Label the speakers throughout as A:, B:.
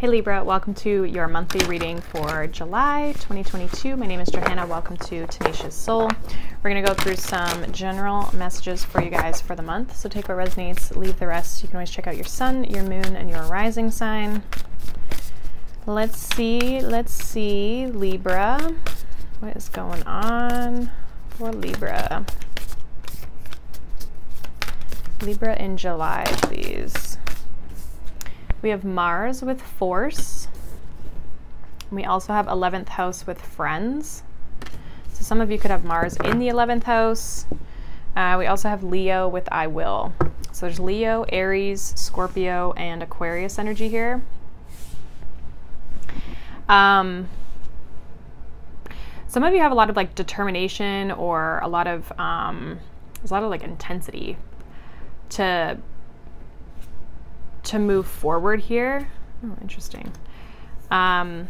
A: Hey Libra, welcome to your monthly reading for July 2022. My name is Johanna. Welcome to Tenacious Soul. We're going to go through some general messages for you guys for the month. So take what resonates, leave the rest. You can always check out your sun, your moon, and your rising sign. Let's see, let's see, Libra. What is going on for Libra? Libra in July, please. We have Mars with Force. We also have 11th house with Friends. So some of you could have Mars in the 11th house. Uh, we also have Leo with I Will. So there's Leo, Aries, Scorpio, and Aquarius energy here. Um, some of you have a lot of like determination or a lot of um, there's a lot of like intensity to to move forward here. Oh, interesting. Um,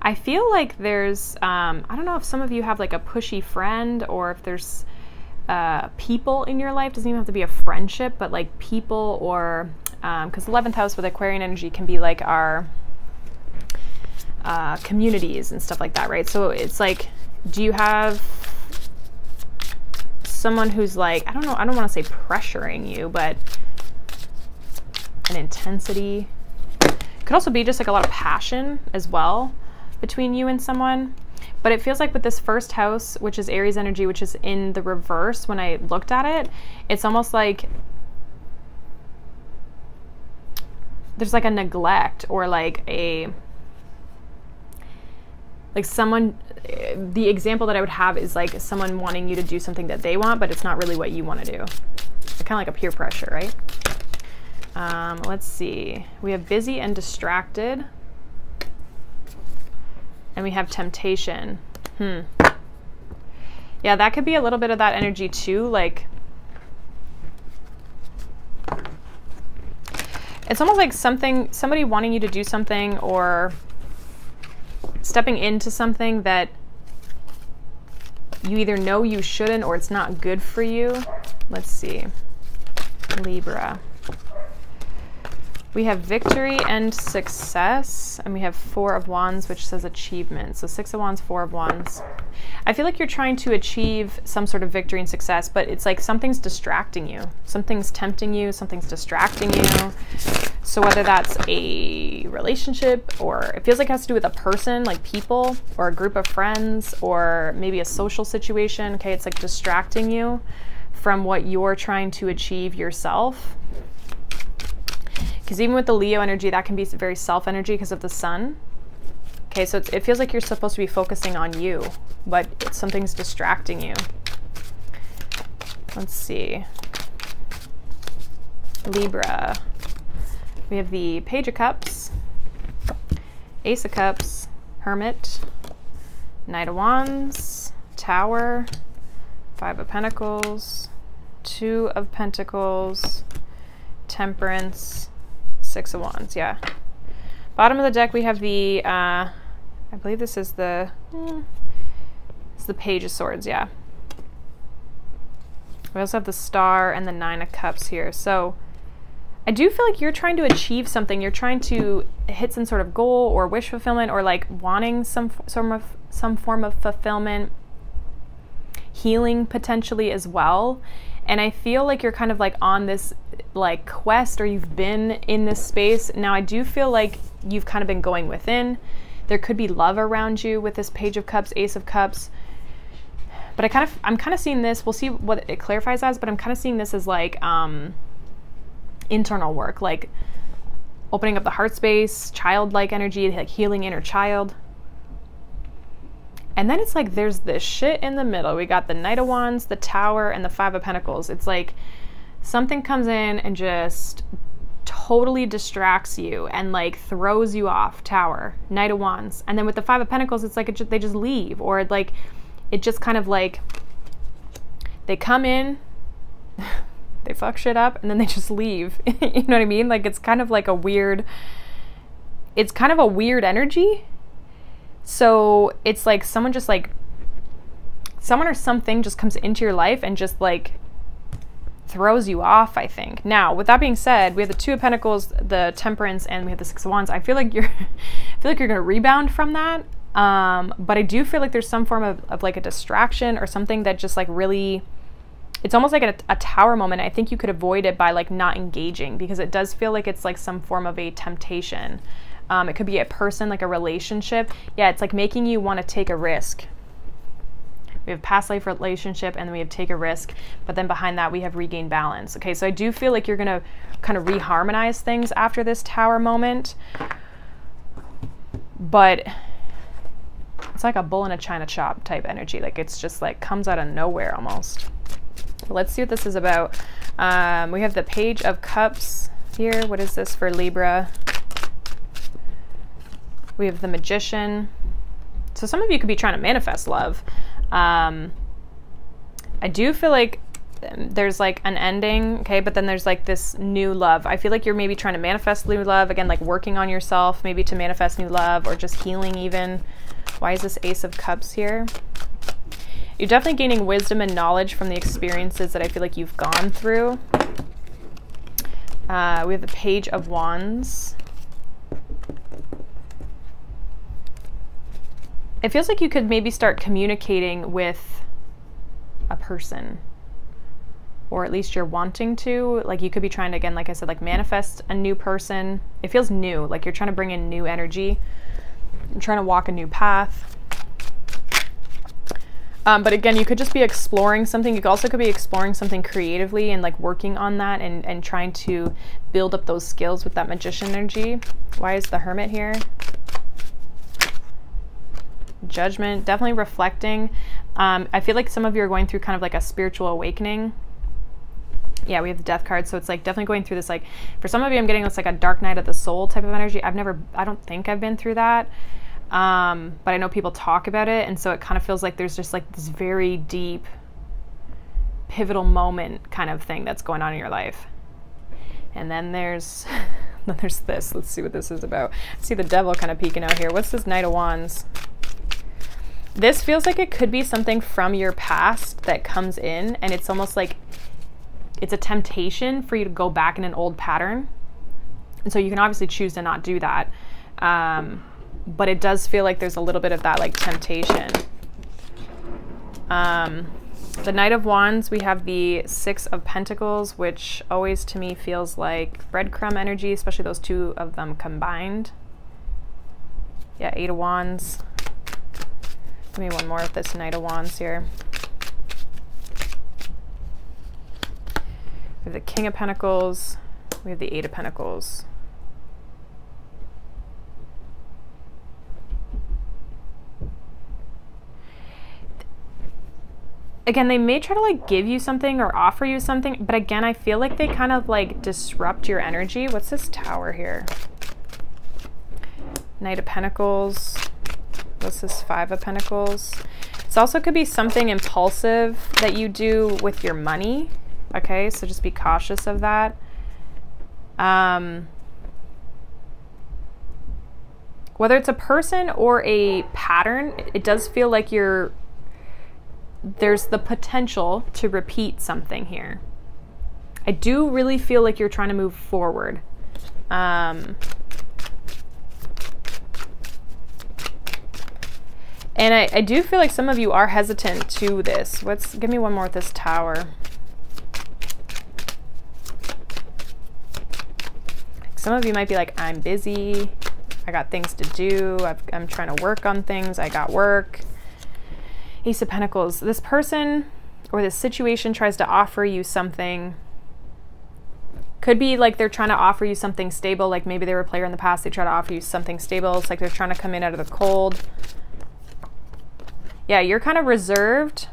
A: I feel like there's, um, I don't know if some of you have like a pushy friend or if there's uh, people in your life, doesn't even have to be a friendship, but like people or, because um, 11th house with Aquarian energy can be like our uh, communities and stuff like that, right? So it's like do you have someone who's like, I don't know, I don't want to say pressuring you, but an intensity. Could also be just like a lot of passion as well between you and someone. But it feels like with this first house, which is Aries energy, which is in the reverse when I looked at it, it's almost like there's like a neglect or like a like someone the example that I would have is like someone wanting you to do something that they want, but it's not really what you want to do. It's kind of like a peer pressure, right? Um, let's see. We have busy and distracted. And we have temptation. Hmm. Yeah, that could be a little bit of that energy too. Like, it's almost like something, somebody wanting you to do something or stepping into something that you either know you shouldn't or it's not good for you. Let's see. Libra. We have victory and success, and we have four of wands, which says achievement. So six of wands, four of wands. I feel like you're trying to achieve some sort of victory and success, but it's like something's distracting you. Something's tempting you, something's distracting you. So whether that's a relationship or it feels like it has to do with a person, like people, or a group of friends, or maybe a social situation. Okay, it's like distracting you from what you're trying to achieve yourself. Because even with the Leo energy, that can be very self energy because of the sun. Okay, so it feels like you're supposed to be focusing on you, but something's distracting you. Let's see. Libra. We have the Page of Cups, Ace of Cups, Hermit, Knight of Wands, Tower, Five of Pentacles, Two of Pentacles, Temperance, Six of Wands, yeah. Bottom of the deck we have the, uh, I believe this is the, hmm, it's the Page of Swords, yeah. We also have the Star and the Nine of Cups here. So I do feel like you're trying to achieve something. You're trying to hit some sort of goal or wish fulfillment or like wanting some form of some form of fulfillment, healing potentially as well. And I feel like you're kind of like on this like quest or you've been in this space. Now I do feel like you've kind of been going within. There could be love around you with this page of cups, ace of cups. But I kind of I'm kind of seeing this. We'll see what it clarifies as, but I'm kind of seeing this as like um internal work, like opening up the heart space, childlike energy, like healing inner child. And then it's like there's this shit in the middle. We got the Knight of Wands, the Tower, and the Five of Pentacles. It's like something comes in and just totally distracts you and like throws you off. Tower, Knight of Wands. And then with the Five of Pentacles, it's like it just, they just leave or like it just kind of like they come in they fuck shit up and then they just leave. you know what I mean? Like it's kind of like a weird it's kind of a weird energy. So it's like someone just like someone or something just comes into your life and just like throws you off, I think. Now, with that being said, we have the Two of Pentacles, the Temperance, and we have the Six of Wands. I feel like you're I feel like you're gonna rebound from that. Um, but I do feel like there's some form of, of like a distraction or something that just like really it's almost like a, a, tower moment. I think you could avoid it by like not engaging because it does feel like it's like some form of a temptation. Um, it could be a person, like a relationship. Yeah, it's like making you want to take a risk. We have past life relationship and then we have take a risk, but then behind that we have regain balance. Okay, so I do feel like you're gonna kind of reharmonize things after this tower moment, but it's like a bull in a china shop type energy. Like it's just like comes out of nowhere almost. Let's see what this is about. Um, we have the Page of Cups here. What is this for Libra? We have the Magician. So some of you could be trying to manifest love. Um, I do feel like um, there's like an ending, okay, but then there's like this new love. I feel like you're maybe trying to manifest new love, again, like working on yourself, maybe to manifest new love or just healing even. Why is this Ace of Cups here? You're definitely gaining wisdom and knowledge from the experiences that I feel like you've gone through. Uh, we have the Page of Wands. It feels like you could maybe start communicating with a person or at least you're wanting to. Like you could be trying to again like i said like manifest a new person. It feels new. Like you're trying to bring in new energy. You're trying to walk a new path um, but again, you could just be exploring something. You also could be exploring something creatively and like working on that and, and trying to build up those skills with that magician energy. Why is the hermit here? Judgment, definitely reflecting. Um, I feel like some of you are going through kind of like a spiritual awakening. Yeah, we have the death card. So it's like definitely going through this, like, for some of you, I'm getting this like a dark night of the soul type of energy. I've never, I don't think I've been through that. Um, but I know people talk about it, and so it kind of feels like there's just like this very deep, pivotal moment kind of thing that's going on in your life. And then there's then there's this. Let's see what this is about. See the devil kind of peeking out here. What's this Knight of Wands? This feels like it could be something from your past that comes in, and it's almost like it's a temptation for you to go back in an old pattern. And so you can obviously choose to not do that. Um, but it does feel like there's a little bit of that like temptation. Um, the Knight of Wands, we have the Six of Pentacles, which always to me feels like breadcrumb energy, especially those two of them combined. Yeah, Eight of Wands. Give me one more of this Knight of Wands here. We have the King of Pentacles. We have the Eight of Pentacles. Again, they may try to like give you something or offer you something, but again, I feel like they kind of like disrupt your energy. What's this tower here? Knight of Pentacles. What's this Five of Pentacles? This also could be something impulsive that you do with your money. Okay, so just be cautious of that. Um, whether it's a person or a pattern, it does feel like you're there's the potential to repeat something here. I do really feel like you're trying to move forward. Um, and I, I do feel like some of you are hesitant to this. Let's give me one more with this tower. Some of you might be like, I'm busy. I got things to do. i am trying to work on things. I got work. Ace of Pentacles. This person or this situation tries to offer you something. Could be like they're trying to offer you something stable, like maybe they were a player in the past, they try to offer you something stable. It's like they're trying to come in out of the cold. Yeah, you're kind of reserved.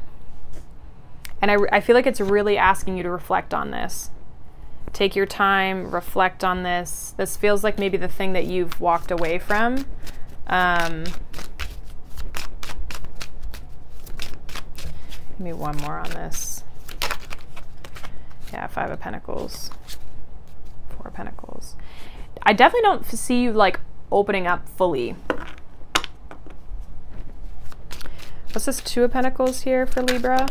A: And I, I feel like it's really asking you to reflect on this. Take your time, reflect on this. This feels like maybe the thing that you've walked away from. Um, Give me one more on this. Yeah, Five of Pentacles. Four of Pentacles. I definitely don't see you like opening up fully. What's this Two of Pentacles here for Libra?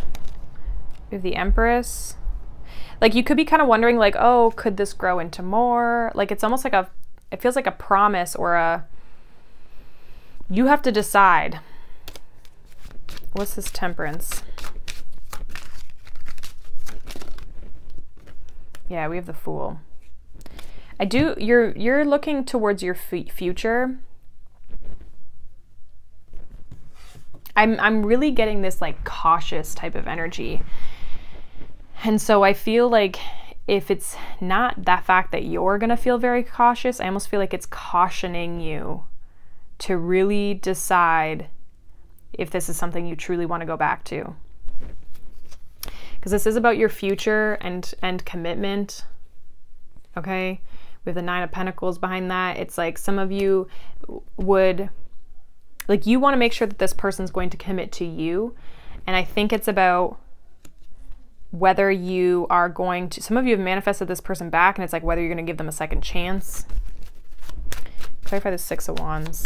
A: We have the Empress. Like you could be kind of wondering like, oh, could this grow into more? Like it's almost like a, it feels like a promise or a, you have to decide. What's this Temperance? Yeah, we have the Fool. I do, you're, you're looking towards your future. I'm, I'm really getting this like cautious type of energy. And so I feel like if it's not that fact that you're going to feel very cautious, I almost feel like it's cautioning you to really decide if this is something you truly want to go back to. Because this is about your future and and commitment. Okay? With the 9 of pentacles behind that, it's like some of you would like you want to make sure that this person's going to commit to you. And I think it's about whether you are going to, some of you have manifested this person back, and it's like whether you're going to give them a second chance. Clarify the Six of Wands.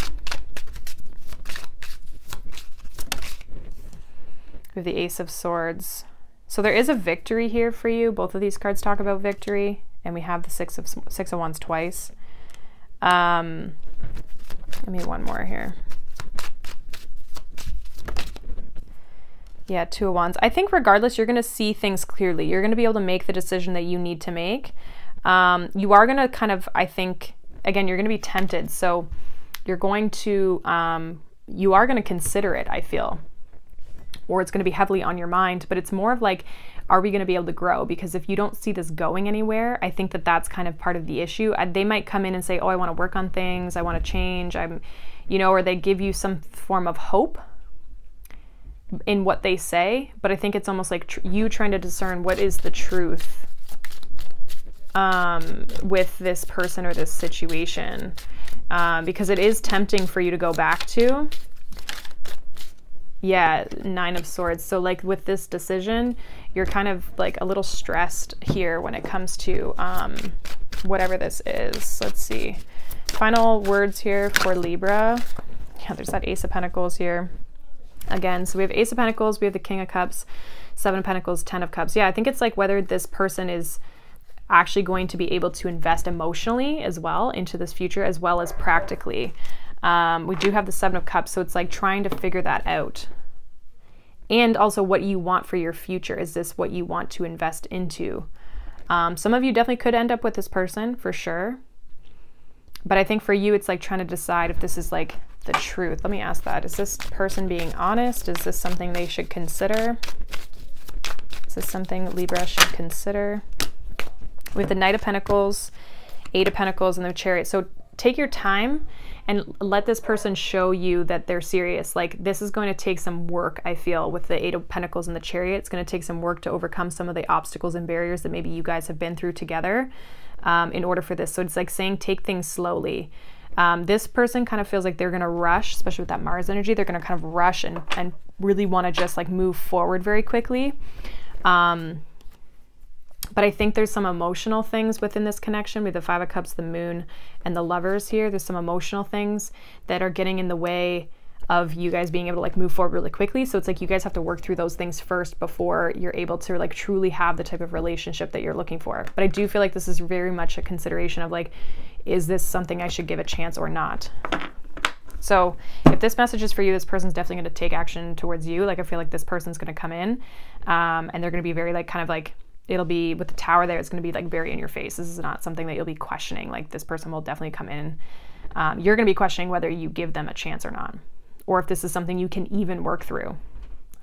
A: We have the Ace of Swords. So there is a victory here for you. Both of these cards talk about victory, and we have the Six of Six of Wands twice. Um, let me one more here. Yeah, Two of Wands. I think regardless, you're going to see things clearly. You're going to be able to make the decision that you need to make. Um, you are going to kind of, I think, again, you're going to be tempted. So you're going to, um, you are going to consider it, I feel. Or it's going to be heavily on your mind. But it's more of like, are we going to be able to grow? Because if you don't see this going anywhere, I think that that's kind of part of the issue. They might come in and say, oh, I want to work on things. I want to change. I'm, you know, or they give you some form of hope in what they say, but I think it's almost like tr- you trying to discern what is the truth um, with this person or this situation. Um, because it is tempting for you to go back to. Yeah, Nine of Swords. So, like with this decision, you're kind of like a little stressed here when it comes to um, whatever this is. Let's see. Final words here for Libra. Yeah, there's that Ace of Pentacles here again. So we have Ace of Pentacles, we have the King of Cups, Seven of Pentacles, Ten of Cups. Yeah, I think it's like whether this person is actually going to be able to invest emotionally as well into this future as well as practically. Um, we do have the Seven of Cups, so it's like trying to figure that out. And also what you want for your future. Is this what you want to invest into? Um, some of you definitely could end up with this person for sure. But I think for you, it's like trying to decide if this is like the truth. Let me ask that. Is this person being honest? Is this something they should consider? Is this something Libra should consider? With the Knight of Pentacles, Eight of Pentacles, and the Chariot. So take your time and let this person show you that they're serious. Like this is going to take some work, I feel, with the Eight of Pentacles and the Chariot. It's going to take some work to overcome some of the obstacles and barriers that maybe you guys have been through together um, in order for this. So it's like saying take things slowly. Um, this person kind of feels like they're going to rush, especially with that Mars energy. They're going to kind of rush and, and really want to just like move forward very quickly. Um, but I think there's some emotional things within this connection with the Five of Cups, the Moon, and the Lovers here. There's some emotional things that are getting in the way of you guys being able to like move forward really quickly. So it's like you guys have to work through those things first before you're able to like truly have the type of relationship that you're looking for. But I do feel like this is very much a consideration of like is this something I should give a chance or not? So if this message is for you, this person's definitely going to take action towards you. Like I feel like this person's going to come in um, and they're going to be very like kind of like it'll be with the tower there. It's going to be like very in your face. This is not something that you'll be questioning. Like this person will definitely come in. Um, you're going to be questioning whether you give them a chance or not, or if this is something you can even work through.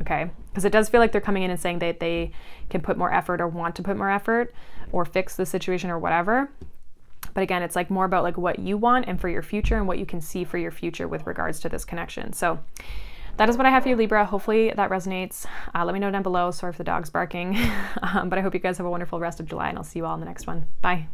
A: Okay, because it does feel like they're coming in and saying that they can put more effort or want to put more effort or fix the situation or whatever. But again, it's like more about like what you want and for your future and what you can see for your future with regards to this connection. So that is what I have for you, Libra. Hopefully that resonates. Uh, let me know down below. Sorry for the dogs barking. um, but I hope you guys have a wonderful rest of July and I'll see you all in the next one. Bye.